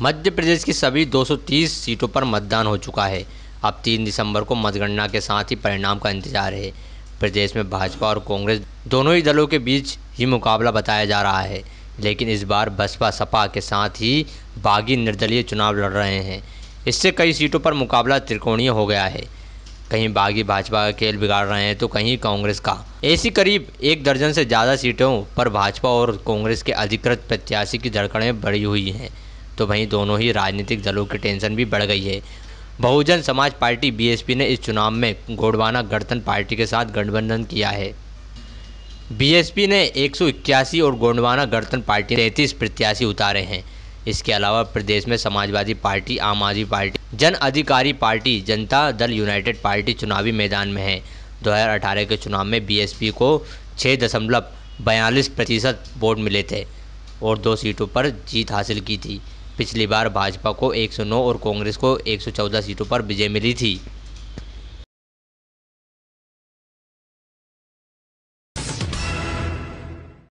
मध्य प्रदेश की सभी 230 सीटों पर मतदान हो चुका है। अब 3 दिसंबर को मतगणना के साथ ही परिणाम का इंतज़ार है। प्रदेश में भाजपा और कांग्रेस दोनों ही दलों के बीच ही मुकाबला बताया जा रहा है, लेकिन इस बार बसपा सपा के साथ ही बागी निर्दलीय चुनाव लड़ रहे हैं। इससे कई सीटों पर मुकाबला त्रिकोणीय हो गया है। कहीं बागी भाजपा का खेल बिगाड़ रहे हैं तो कहीं कांग्रेस का। ऐसी करीब एक दर्जन से ज़्यादा सीटों पर भाजपा और कांग्रेस के अधिकृत प्रत्याशी की धड़कड़ें बढ़ी हुई हैं। तो वहीं दोनों ही राजनीतिक दलों की टेंशन भी बढ़ गई है। बहुजन समाज पार्टी बीएसपी ने इस चुनाव में गोडवाना गणतंत्र पार्टी के साथ गठबंधन किया है। बीएसपी ने एक सौ इक्यासी और गोंडवाना गणतंत्र पार्टी तैंतीस प्रत्याशी उतारे हैं। इसके अलावा प्रदेश में समाजवादी पार्टी, आम आदमी पार्टी, जन अधिकारी party, Janata Dal United party चुनावी मैदान में है। 2018 के चुनाव में बीएसपी को छः दशमलव बयालीस प्रतिशत वोट मिले थे और दो सीटों पर जीत हासिल की थी। पिछली बार भाजपा को 109 और कांग्रेस को 114 सीटों पर विजय मिली थी।